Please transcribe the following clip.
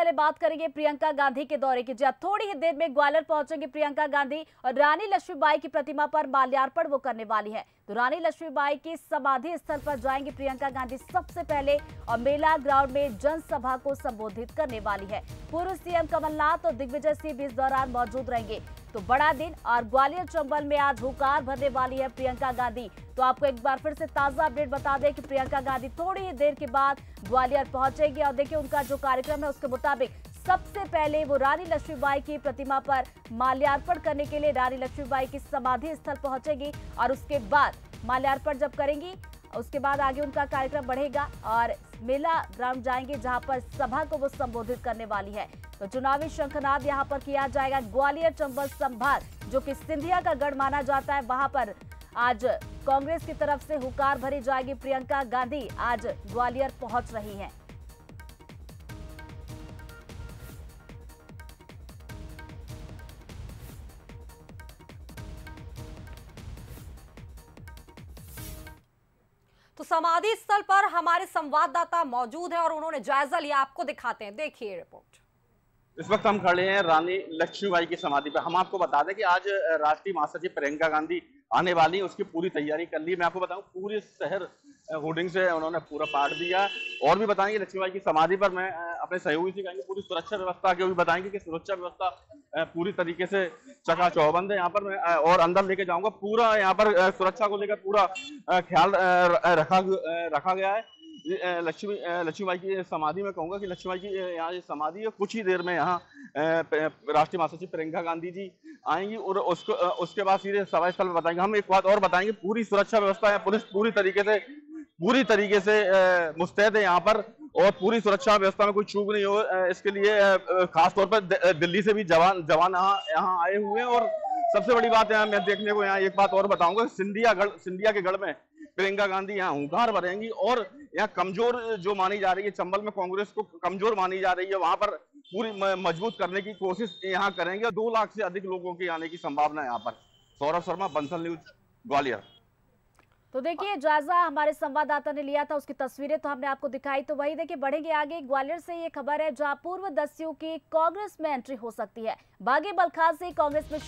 पहले बात करेंगे प्रियंका गांधी के दौरे की। जब थोड़ी ही देर में ग्वालियर पहुँचेंगे प्रियंका गांधी और रानी लक्ष्मीबाई की प्रतिमा पर माल्यार्पण वो करने वाली है। तो रानी लक्ष्मीबाई की समाधि स्थल पर जाएँगी प्रियंका गांधी सबसे पहले और मेला ग्राउंड में जनसभा को संबोधित करने वाली है। पूर्व सीएम कमलनाथ और दिग्विजय सिंह भी इस दौरान मौजूद रहेंगे। तो बड़ा दिन और ग्वालियर चंबल में आज हुकार भरने वाली है प्रियंका गांधी। तो आपको एक बार फिर से ताज़ा अपडेट बता दें कि प्रियंका गांधी थोड़ी ही देर के बाद ग्वालियर पहुंचेगी और देखिए उनका जो कार्यक्रम है उसके मुताबिक सबसे पहले वो रानी लक्ष्मीबाई की प्रतिमा पर माल्यार्पण करने के लिए रानी लक्ष्मीबाई की समाधि स्थल पहुंचेगी और उसके बाद माल्यार्पण जब करेंगी उसके बाद आगे उनका कार्यक्रम बढ़ेगा और मेला ग्राउंड जाएँगे, जहाँ पर सभा को वो संबोधित करने वाली है। तो चुनावी शंखनाद यहाँ पर किया जाएगा। ग्वालियर चंबल संभाग, जो कि सिंधिया का गढ़ माना जाता है, वहाँ पर आज कांग्रेस की तरफ़ से हुकार भरी जाएगी प्रियंका गांधी। आज ग्वालियर पहुँच रही हैं। तो समाधि स्थल पर हमारे संवाददाता मौजूद है और उन्होंने जायजा लिया। आपको दिखाते हैं। देखिए रिपोर्ट। इस वक्त हम खड़े हैं रानी लक्ष्मीबाई की समाधि पर। हम आपको बता दें कि आज राष्ट्रीय महासचिव प्रियंका गांधी आने वाली है। उसकी पूरी तैयारी कर ली। मैं आपको बताऊँ, पूरे शहर होर्डिंग से उन्होंने पूरा पाठ दिया। और भी बताएँगे लक्ष्मीबाई की समाधि पर। मैं अपने सहयोगी से कहेंगे, पूरी सुरक्षा व्यवस्था के भी बताएँगे कि सुरक्षा व्यवस्था पूरी तरीके से चका चौबंद है। यहाँ पर मैं और अंदर लेके जाऊँगा। पूरा यहाँ पर सुरक्षा को लेकर पूरा ख्याल रखा रखा गया है। लक्ष्मी लक्ष्मीबाई की समाधि में कहूँगा कि लक्ष्मीबाई की यहाँ समाधि है। कुछ ही देर में यहाँ राष्ट्रीय महासचिव प्रियंका गांधी जी आएँगी और उसको उसके बाद सीधे सभा स्थल में बताएँगे। हम एक बात और बताएँगे, पूरी सुरक्षा व्यवस्था है पुलिस पूरी तरीके से, पूरी तरीके से मुस्तैद है यहाँ पर। और पूरी सुरक्षा व्यवस्था में कोई चूक नहीं हो इसके लिए खास तौर पर दिल्ली से भी जवान जवान यहाँ यहाँ आए हुए हैं। और सबसे बड़ी बात है मैं देखने को यहाँ एक बात और बताऊँगा, सिंधिया गढ़, सिंधिया के गढ़ में प्रियंका गांधी यहाँ हूंकार भरेंगी और यहाँ कमज़ोर जो मानी जा रही है, चंबल में कांग्रेस को कमज़ोर मानी जा रही है, वहाँ पर पूरी मज़बूत करने की कोशिश यहाँ करेंगे। दो लाख से अधिक लोगों के आने की संभावना है यहाँ पर। सौरभ शर्मा, बंसल न्यूज़, ग्वालियर। तो देखिए जायजा हमारे संवाददाता ने लिया था उसकी तस्वीरें तो हमने आपको दिखाई तो वही देखिए बढ़ेंगे आगे। ग्वालियर से ये खबर है जहाँ पूर्व दस्यु की कांग्रेस में एंट्री हो सकती है। बागी बलखान से कांग्रेस में